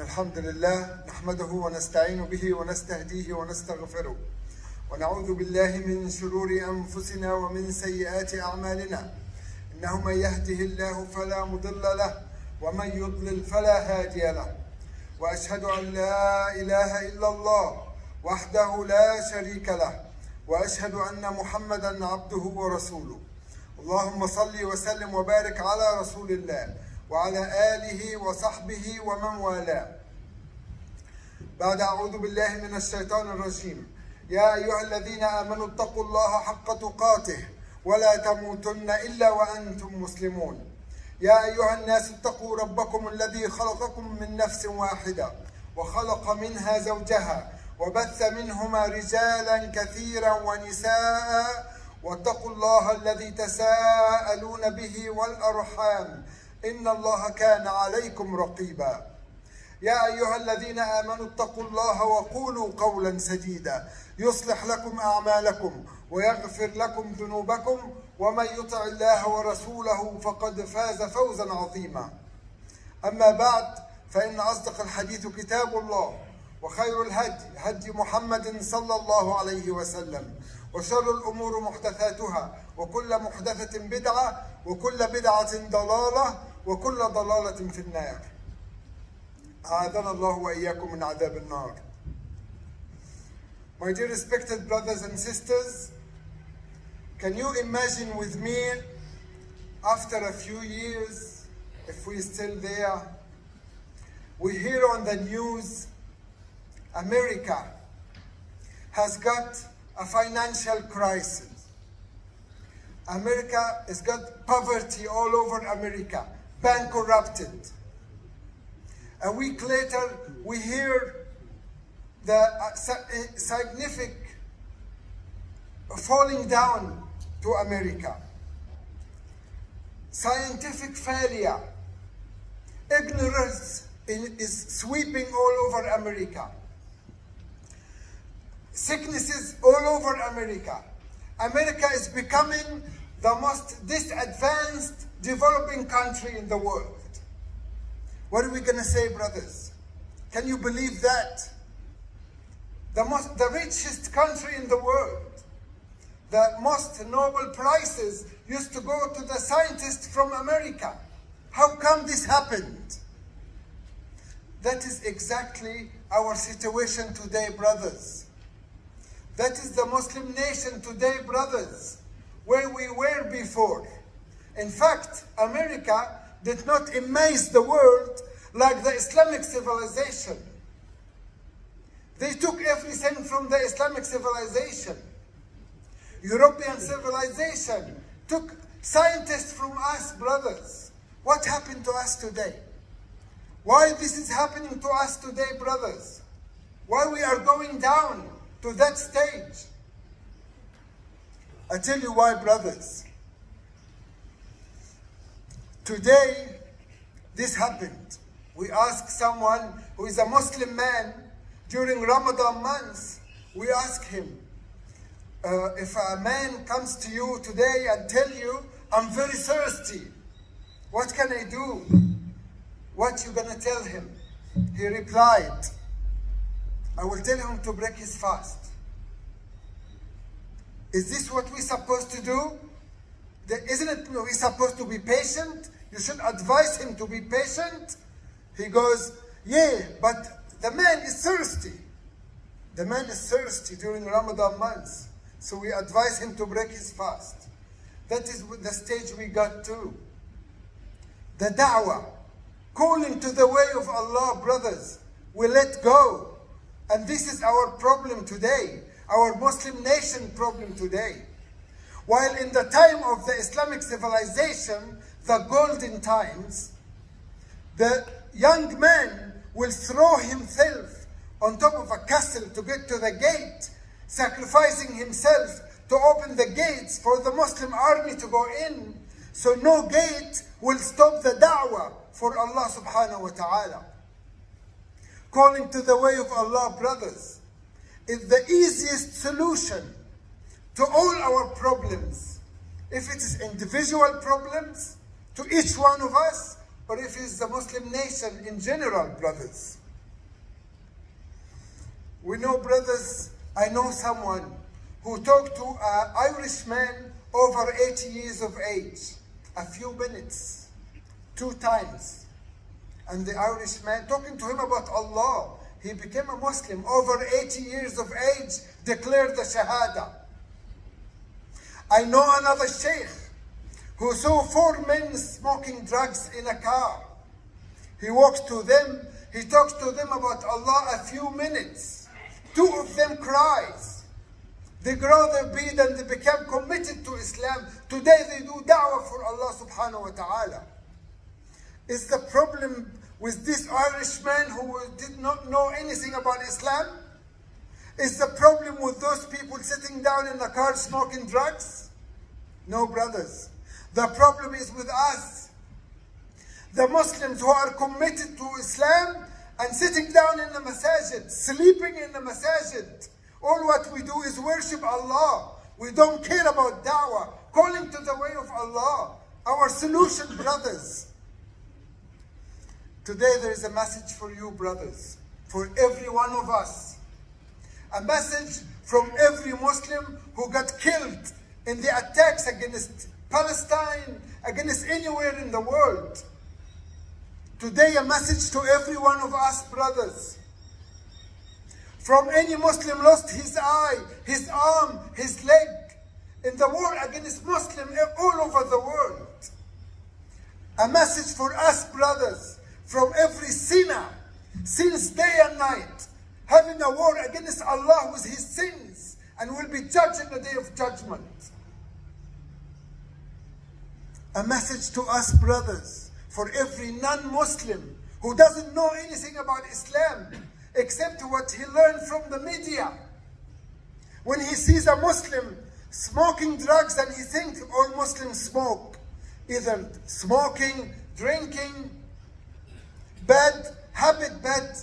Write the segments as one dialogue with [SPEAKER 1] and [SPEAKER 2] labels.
[SPEAKER 1] الحمد لله نحمده ونستعين به ونستهديه ونستغفره ونعوذ بالله من شرور أنفسنا ومن سيئات أعمالنا. إنه من يهده الله فلا مضل له ومن يضلل فلا هادي له. وأشهد أن لا إله إلا الله وحده لا شريك له. وأشهد أن محمدا عبده ورسوله. اللهم صل وسلم وبارك على رسول الله. وعلى آله وصحبه ومن والاه. بعد أعوذ بالله من الشيطان الرجيم. يا أيها الذين آمنوا اتقوا الله حق تقاته ولا تموتن إلا وأنتم مسلمون. يا أيها الناس اتقوا ربكم الذي خلقكم من نفس واحدة وخلق منها زوجها وبث منهما رجالا كثيرا ونساء واتقوا الله الذي تساءلون به والأرحام إن الله كان عليكم رقيبا. يا أيها الذين آمنوا اتقوا الله وقولوا قولا سديدا. يصلح لكم أعمالكم ويغفر لكم ذنوبكم ومن يطع الله ورسوله فقد فاز فوزا عظيما. أما بعد فإن أصدق الحديث كتاب الله وخير الهدي هدي محمد صلى الله عليه وسلم وشر الأمور محدثاتها وكل محدثة بدعة وكل بدعة ضلالة وكل ضلالة في النار أعاذنا الله وإياكم من عذاب النار My dear respected brothers and sisters, can you imagine with me after a few years, if we're still there, we hear on the news America has got a financial crisis. America has got poverty all over America, bank corrupted. A week later, we hear the uh, significant falling down to America. Scientific failure, ignorance is sweeping all over America. Sicknesses all over America. America is becoming the most disadvanced developing country in the world. What are we going to say, brothers? Can you believe that? The, most, the richest country in the world, the most Nobel Prizes used to go to the scientists from America. How come this happened? That is exactly our situation today, brothers. That is the Muslim nation today, brothers, where we were before. In fact, America did not amaze the world like the Islamic civilization. They took everything from the Islamic civilization. European civilization took scientists from us, brothers. What happened to us today? Why this is happening to us today, brothers? Why we are going down to that stage? I tell you why, brothers. Today, this happened. We ask someone who is a Muslim man during Ramadan months, we ask him, uh, if a man comes to you today and tell you, I'm very thirsty, what can I do? What you gonna tell him? He replied, I will tell him to break his fast. Is this what we're supposed to do? Isn't it we're supposed to be patient? You should advise him to be patient. He goes, yeah, but the man is thirsty. The man is thirsty during Ramadan months. So we advise him to break his fast. That is the stage we got to. The da'wah, calling to the way of Allah, brothers, we let go. And this is our problem today, our Muslim nation problem today. While in the time of the Islamic civilization, the golden times, the young man will throw himself on top of a castle to get to the gate, sacrificing himself to open the gates for the Muslim army to go in. So no gate will stop the da'wah for Allah subhanahu wa ta'ala. Calling to the way of Allah, brothers, is the easiest solution to all our problems. If it is individual problems to each one of us, or if it's the Muslim nation in general, brothers. We know, brothers, I know someone who talked to an Irishman over 80 years of age, a few minutes, two times. And the Irishman, talking to him about Allah, he became a Muslim, over 80 years of age, declared the Shahada. I know another Sheikh who saw four men smoking drugs in a car. He walks to them, he talks to them about Allah a few minutes. Two of them cries. They grow their beard and they become committed to Islam. Today they do da'wah for Allah subhanahu wa ta'ala. Is the problem with this Irishman who did not know anything about Islam? Is the problem with those people sitting down in the car smoking drugs? No, brothers. The problem is with us. The Muslims who are committed to Islam and sitting down in the masajid, sleeping in the masajid. All what we do is worship Allah. We don't care about da'wah, calling to the way of Allah. Our solution, brothers. Today there is a message for you, brothers, for every one of us. A message from every Muslim who got killed in the attacks against Palestine, against anywhere in the world. Today, a message to every one of us, brothers. From any Muslim lost his eye, his arm, his leg in the war against Muslims all over the world. A message for us, brothers, from every sinner, since day and night, having a war against Allah with his sins and will be judged in the day of judgment. A message to us, brothers, for every non-Muslim who doesn't know anything about Islam except what he learned from the media. When he sees a Muslim smoking drugs and he thinks all Muslims smoke, either smoking, drinking, bad habit, bad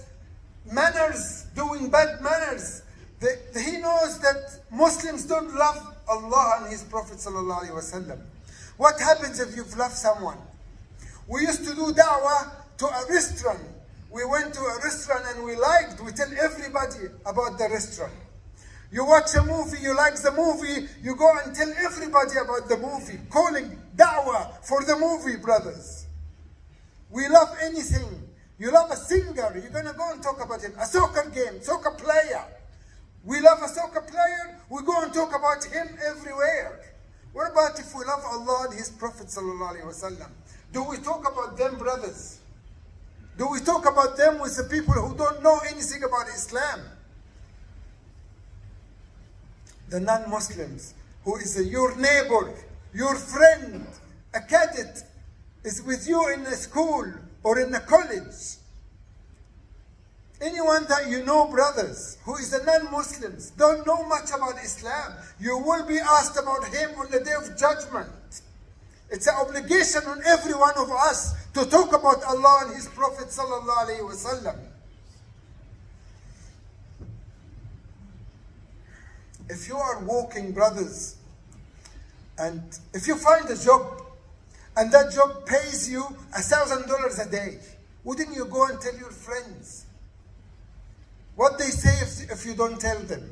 [SPEAKER 1] manners, doing bad manners. The, the, he knows that Muslims don't love Allah and His Prophet. What happens if you've loved someone? We used to do da'wah to a restaurant. We went to a restaurant and we liked, we tell everybody about the restaurant. You watch a movie, you like the movie, you go and tell everybody about the movie, calling da'wah for the movie, brothers. We love anything. You love a singer, you're going to go and talk about him. A soccer game, soccer player. We love a soccer player, we go and talk about him everywhere. What about if we love Allah and His Prophet wasallam? Do we talk about them, brothers? Do we talk about them with the people who don't know anything about Islam? The non-Muslims, who is your neighbor, your friend, a cadet, is with you in a school or in a college. Anyone that you know, brothers, who is a non-Muslims, don't know much about Islam, you will be asked about him on the day of judgment. It's an obligation on every one of us to talk about Allah and His Prophet sallallahu alaihi wasallam. If you are walking, brothers, and if you find a job, and that job pays you a thousand dollars a day, wouldn't you go and tell your friends? What they say if, if you don't tell them.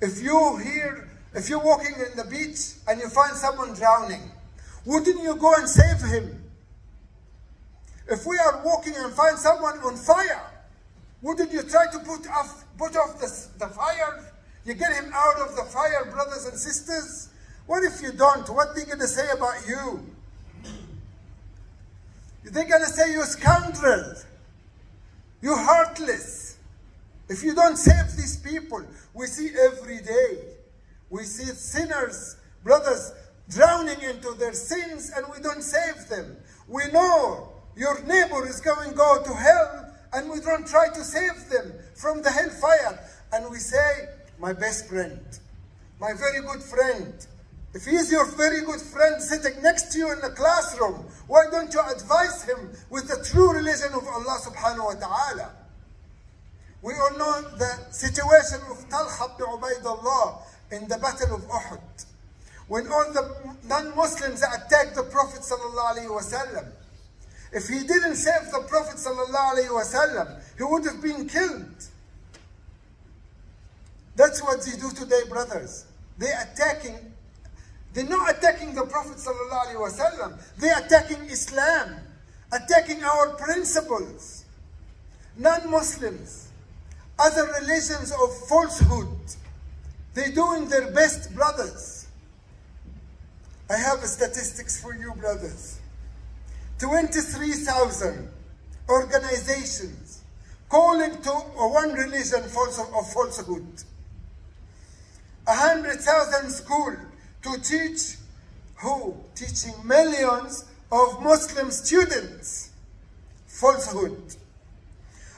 [SPEAKER 1] If you hear, if you're walking in the beach and you find someone drowning, wouldn't you go and save him? If we are walking and find someone on fire, wouldn't you try to put off, put off the, the fire? You get him out of the fire, brothers and sisters. What if you don't? What are they going to say about you? They're going to say you're scoundrel. You're heartless. If you don't save these people, we see every day, we see sinners, brothers, drowning into their sins and we don't save them. We know your neighbor is going to go to hell and we don't try to save them from the hellfire. And we say, my best friend, my very good friend, if he is your very good friend sitting next to you in the classroom, why don't you advise him with the true religion of Allah subhanahu wa ta'ala? We all know the situation of Talha ibn Ubaidullah in the Battle of Uhud. When all the non-Muslims attacked the Prophet wasallam. If he didn't save the Prophet wasallam, he would have been killed. That's what they do today, brothers. They're attacking, they're not attacking the Prophet wasallam. They're attacking Islam, attacking our principles. Non-Muslims, other religions of falsehood. They're doing their best, brothers. I have statistics for you, brothers. 23,000 organizations calling to one religion false of falsehood. 100,000 schools to teach who? Teaching millions of Muslim students falsehood.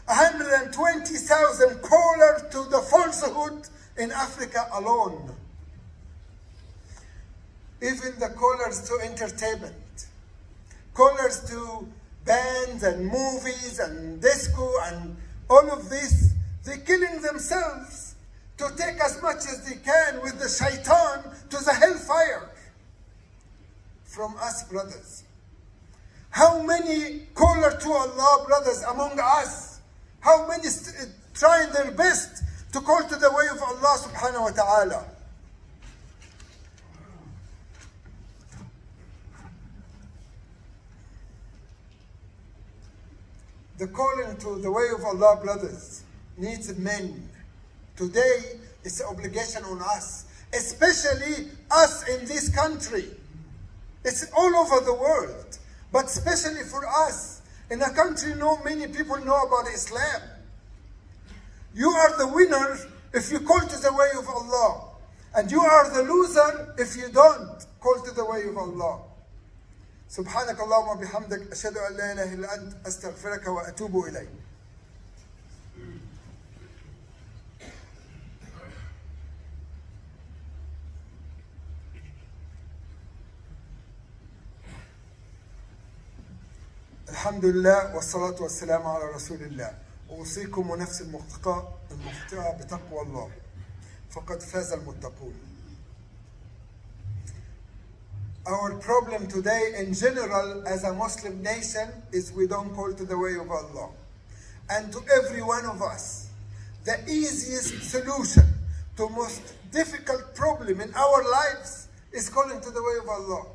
[SPEAKER 1] 120,000 callers to the falsehood in Africa alone. Even the callers to entertainment, callers to bands and movies and disco and all of this, they're killing themselves to take as much as they can with the shaitan to the hellfire from us, brothers. How many caller to Allah, brothers, among us? How many uh, trying their best to call to the way of Allah subhanahu wa ta'ala? The calling to the way of Allah, brothers, needs men. Today, it's an obligation on us, especially us in this country. It's all over the world, but especially for us. In a country, not many people know about Islam. You are the winner if you call to the way of Allah. And you are the loser if you don't call to the way of Allah. سبحانك اللهم وبحمدك أشهد أن لا إله إلا أنت أستغفرك وأتوب إليك الحمد لله والصلاة والسلام على رسول الله أوصيكم ونفس المخطئة المخطئة بتقوى الله فقد فاز المتقون Our problem today in general as a Muslim nation is we don't call to the way of Allah. And to every one of us, the easiest solution to most difficult problem in our lives is calling to the way of Allah.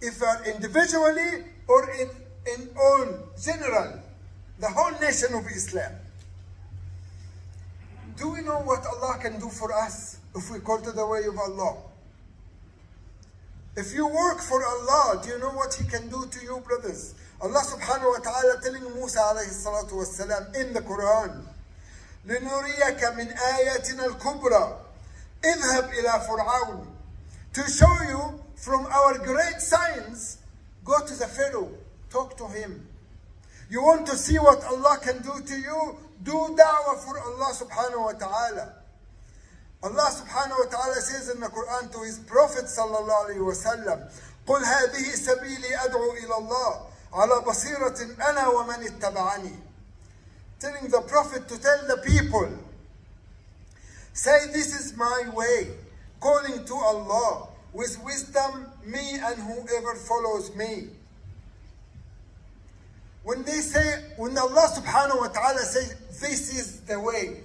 [SPEAKER 1] If are individually or in, in all general, the whole nation of Islam. Do we know what Allah can do for us if we call to the way of Allah? If you work for Allah, do you know what He can do to you, brothers? Allah subhanahu wa ta'ala telling Musa alayhi salatu wasalam in the Quran, لنريك من آياتنا الكبرى اذهب إلى فرعون to show you from our great signs go to the Pharaoh talk to him you want to see what Allah can do to you do da'wah for Allah subhanahu wa ta'ala Allah subhanahu wa ta'ala says in the Quran to his Prophet sallallahu alayhi wa sallam, قل هذه سبيلي أدعو إلى الله على بصيرة أنا ومن اتبعني. Telling the Prophet to tell the people, say this is my way, calling to Allah with wisdom, me and whoever follows me. When they say, when Allah subhanahu wa ta'ala says, this is the way,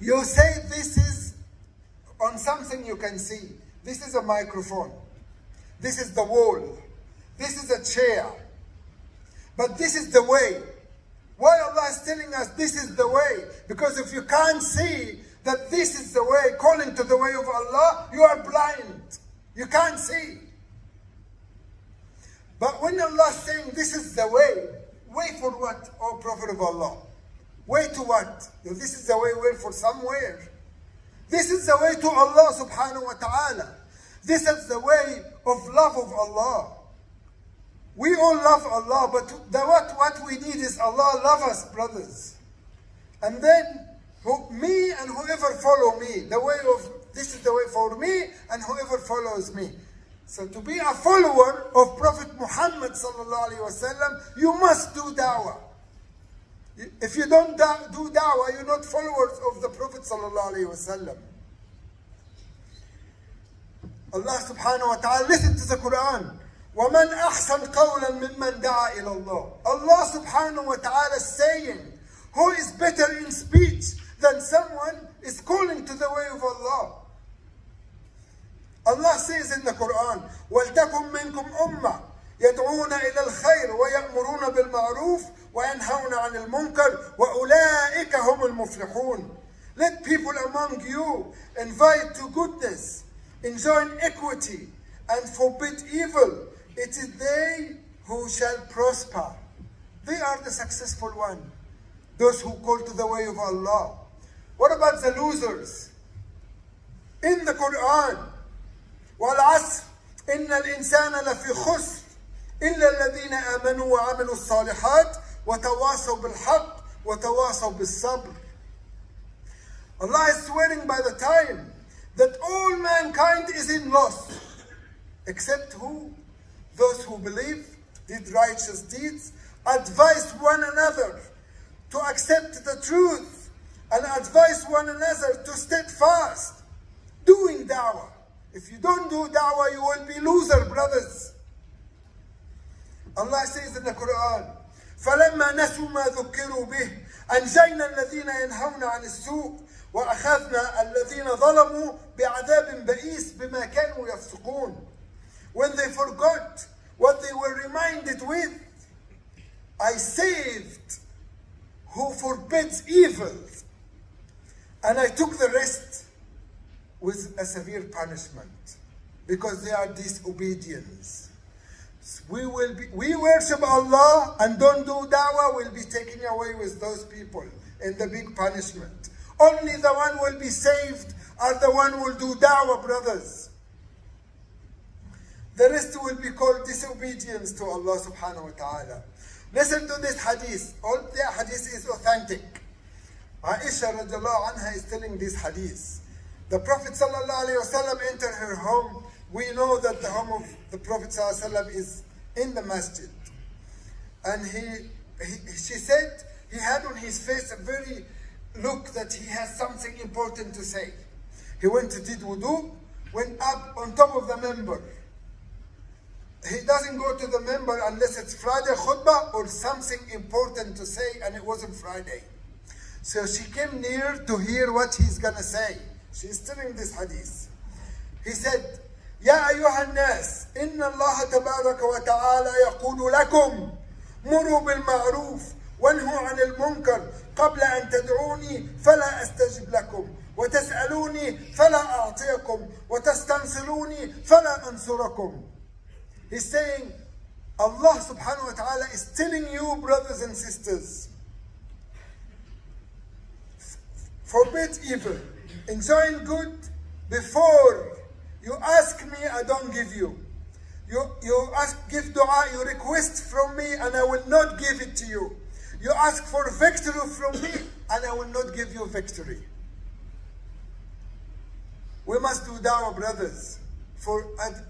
[SPEAKER 1] you say this is on something you can see. This is a microphone. This is the wall. This is a chair. But this is the way. Why Allah is telling us this is the way? Because if you can't see that this is the way, calling to the way of Allah, you are blind. You can't see. But when Allah is saying this is the way, way for what, O Prophet of Allah? Way to what? This is the way, way for somewhere. This is the way to Allah subhanahu wa ta'ala. This is the way of love of Allah. We all love Allah, but the, what, what we need is Allah love us, brothers. And then who, me and whoever follow me, the way of, this is the way for me and whoever follows me. So to be a follower of Prophet Muhammad sallallahu alaihi wasallam, you must do da'wah. If you don't da- do da'wah, you're not followers of the Prophet sallallahu alaihi wasallam. Allah subhanahu wa ta'ala, listen to the Quran. وَمَنْ أَحْسَنْ قَوْلًا مِمَّنْ دَعَا إِلَى اللَّهِ Allah subhanahu wa ta'ala is saying, who is better in speech then someone is calling to the way of Allah. Allah says in the Quran, وَلْتَكُمْ مِنْكُمْ أُمَّةٌ يدعون إلى الخير ويأمرون بالمعروف وينهون عن المنكر وأولئك هم المفلحون. Let people among you invite to goodness, enjoin equity, and forbid evil. It is they who shall prosper. They are the successful one. Those who call to the way of Allah. What about the losers? In the Quran, والعصر إن الإنسان لفي خسر إلا الذين آمنوا وعملوا الصالحات وتواصوا بالحق وتواصوا بالصبر. Allah is swearing by the time that all mankind is in loss, except who? Those who believe, did righteous deeds, advised one another to accept the truth, and advised one another to steadfast, doing da'wah. If you don't do da'wah, you will be loser, brothers. Allah says in the Quran, فلما نسوا ما ذكروا به أنجينا الذين ينهون عن السوء وأخذنا الذين ظلموا بعذاب بئيس بما كانوا يفسقون. When they forgot what they were reminded with, I saved who forbids evil, and I took the rest with a severe punishment because they are disobedience. We will be, we worship Allah and don't do da'wah will be taken away with those people in the big punishment. Only the one will be saved are the one will do da'wah, brothers. The rest will be called disobedience to Allah subhanahu wa ta'ala. Listen to this hadith. All the hadith is authentic. Aisha radiallahu anha is telling this hadith. The Prophet wasallam entered her home. We know that the home of the Prophet wasallam is in the masjid. And he, he, she said he had on his face a very look that he has something important to say. He went to did wudu, went up on top of the minbar. He doesn't go to the minbar unless it's Friday khutbah or something important to say, and it wasn't Friday. So she came near to hear what he's gonna say. She's telling this hadith. He said, يا أيها الناس إن الله تبارك وتعالى يقول لكم مروا بالمعروف وانهوا عن المنكر قبل أن تدعوني فلا أستجب لكم وتسألوني فلا أعطيكم وتستنصروني فلا أنصركم He's saying Allah subhanahu wa ta'ala is telling you brothers and sisters forbid evil enjoin good before you ask me I don't give you you, you ask give dua you request from me and I will not give it to you you ask for victory from me, and I will not give you victory. We must do dawah, brothers. For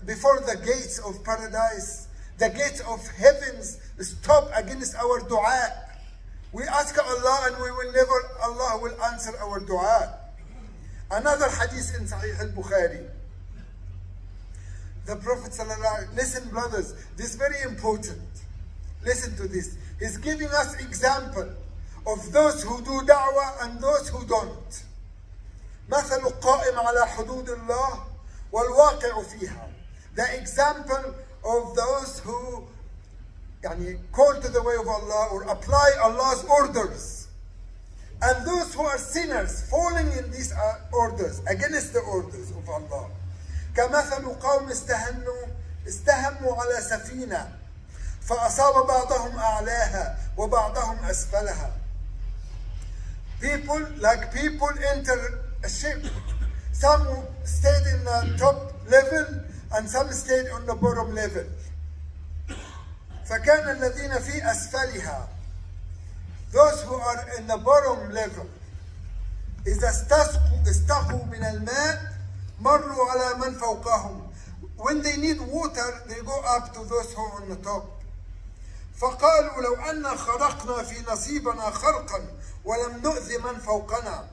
[SPEAKER 1] before the gates of paradise, the gates of heavens stop against our dua. We ask Allah and we will never, Allah will answer our dua. Another hadith in Sahih al-Bukhari. The Prophet sallallahu listen brothers, this is very important. Listen to this. He's giving us example of those who do da'wah and those who don't. مثل القائم على حدود الله والواقع فيها. The example of those who يعني, call to the way of Allah or apply Allah's orders. And those who are sinners falling in these orders, against the orders of Allah. كمثل قوم استهنوا استهموا على سفينه فأصاب بعضهم أعلاها وبعضهم أسفلها. People, like people enter a ship. Some stayed in the top level and some stayed on the bottom level. فكان الذين في أسفلها those who are in the bottom level إذا استسقوا استقوا من الماء مروا على من فوقهم when they need water they go up to those who are on the top فقالوا لو أن خرقنا في نصيبنا خرقا ولم نؤذي من فوقنا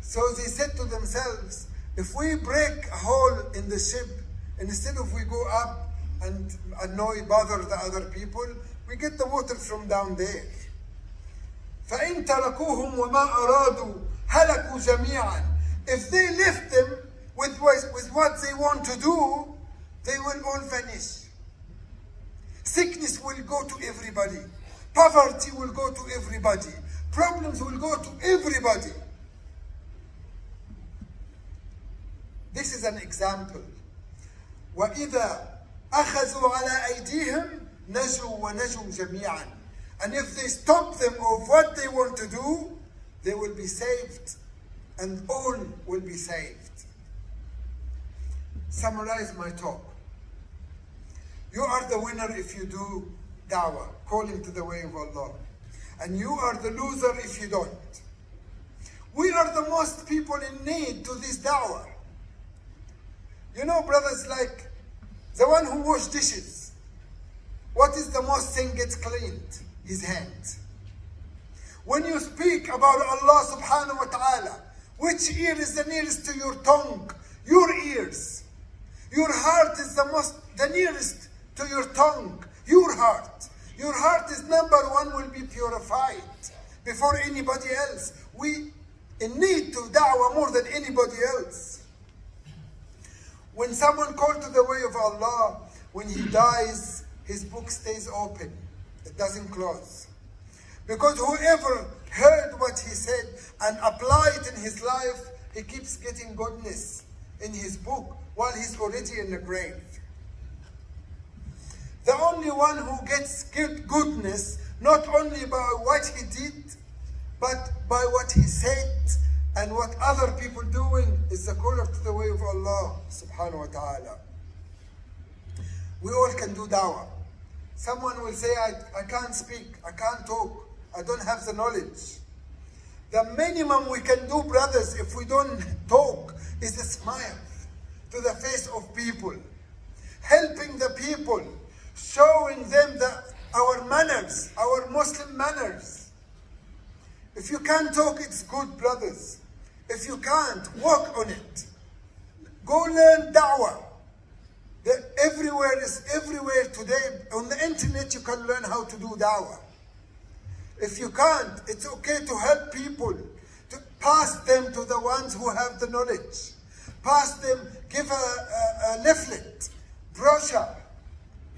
[SPEAKER 1] So they said to themselves, if we break a hole in the ship, instead of we go up and annoy, bother the other people, we get the water from down there. فإن تركوهم وما أرادوا هلكوا جميعا if they left them with, with what they want to do they will all vanish sickness will go to everybody poverty will go to everybody problems will go to everybody this is an example وإذا أخذوا على أيديهم نجوا ونجوا جميعا and if they stop them of what they want to do they will be saved and all will be saved summarize my talk you are the winner if you do da'wah calling to the way of Allah and you are the loser if you don't we are the most people in need to this da'wah you know brothers like the one who wash dishes what is the most thing gets cleaned? His hand. When you speak about Allah subhanahu wa ta'ala which ear is the nearest to your tongue? Your ears. Your heart is the most the nearest to your tongue. Your heart. Your heart is number one will be purified before anybody else. We need to da'wah more than anybody else when someone called to the way of Allah when he dies his book stays open. It doesn't close. Because whoever heard what he said and applied it in his life he keeps getting goodness in his book while he's already in the grave. The only one who gets good goodness not only by what he did, but by what he said and what other people doing is the caller to the way of Allah subhanahu wa ta'ala. We all can do da'wah. Someone will say, I, I can't speak, I can't talk, I don't have the knowledge. The minimum we can do, brothers, if we don't talk, is a smile to the face of people, helping the people, showing them the, our manners, our Muslim manners. If you can't talk, it's good, brothers. If you can't, work on it. Go learn da'wah. Everywhere is everywhere today. On the internet, you can learn how to do da'wah. If you can't, it's okay to help people, to pass them to the ones who have the knowledge. Pass them, give a, a, a leaflet, brochure.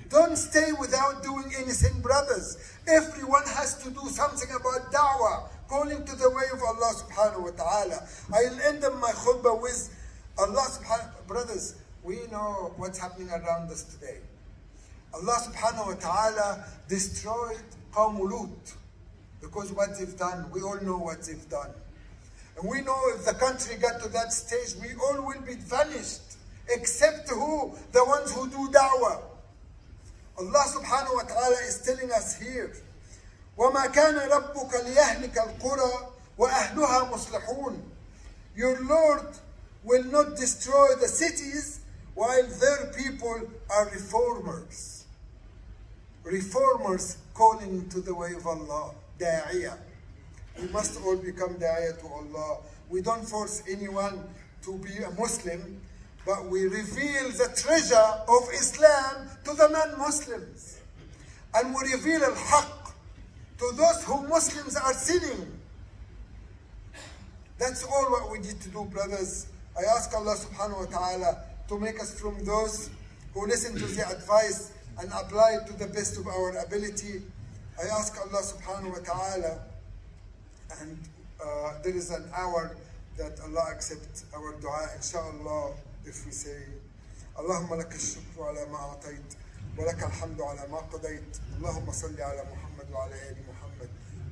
[SPEAKER 1] Don't stay without doing anything, brothers. Everyone has to do something about da'wah, calling to the way of Allah subhanahu wa ta'ala. I'll end my khutbah with Allah subhanahu brothers, we know what's happening around us today. Allah subhanahu wa ta'ala destroyed Qawm because what they've done, we all know what they've done. And we know if the country got to that stage, we all will be vanished, except who? The ones who do da'wah. Allah subhanahu wa ta'ala is telling us here, وَمَا كَانَ رَبُّكَ لِيَهْلِكَ الْقُرَى وَأَهْلُهَا مُصْلِحُونَ Your Lord will not destroy the cities while their people are reformers. Reformers calling to the way of Allah, da'iyah. We must all become da'iyah to Allah. We don't force anyone to be a Muslim, but we reveal the treasure of Islam to the non-Muslims. And we reveal al-haq to those who Muslims are sinning. That's all what we need to do, brothers. I ask Allah subhanahu wa ta'ala to make us from those who listen to the advice and apply it to the best of our ability. I ask Allah subhanahu wa ta'ala, and uh, there is an hour that Allah accepts our dua, inshallah, if we say, اللهم لك الشكر على ما أعطيت ولك الحمد على ما قضيت اللهم صل على محمد وعلى آل محمد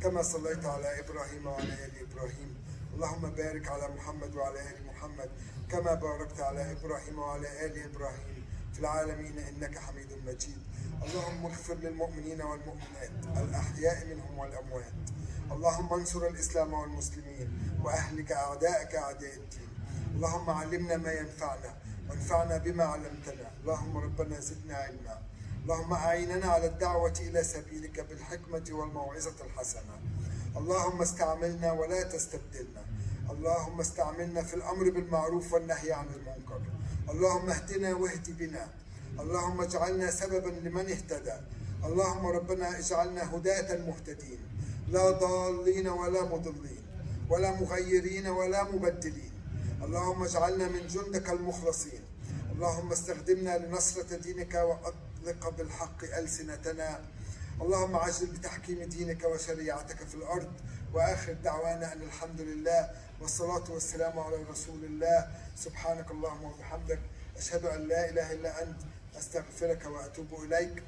[SPEAKER 1] كما صليت على إبراهيم وعلى آل إبراهيم. اللهم بارك على محمد وعلى آل محمد كما باركت على إبراهيم وعلى آل إبراهيم. في العالمين إنك حميد مجيد. اللهم اغفر للمؤمنين والمؤمنات الأحياء منهم والأموات. اللهم انصر الإسلام والمسلمين وأهلك أعداءك أعداء الدين. اللهم علمنا ما ينفعنا وانفعنا بما علمتنا. اللهم ربنا زدنا علما. اللهم أعيننا على الدعوة إلى سبيلك بالحكمة والموعظة الحسنة. اللهم استعملنا ولا تستبدلنا. اللهم استعملنا في الأمر بالمعروف والنهي عن المنكر. اللهم اهدنا واهد بنا. اللهم اجعلنا سببا لمن اهتدى. اللهم ربنا اجعلنا هداة مهتدين لا ضالين ولا مضلين. ولا مغيرين ولا مبدلين. اللهم اجعلنا من جندك المخلصين. اللهم استخدمنا لنصرة دينك وأطلق بالحق ألسنتنا. اللهم عجل بتحكيم دينك وشريعتك في الأرض وآخر دعوانا أن الحمد لله والصلاة والسلام على رسول الله. سبحانك اللهم وبحمدك أشهد أن لا إله إلا أنت أستغفرك وأتوب إليك.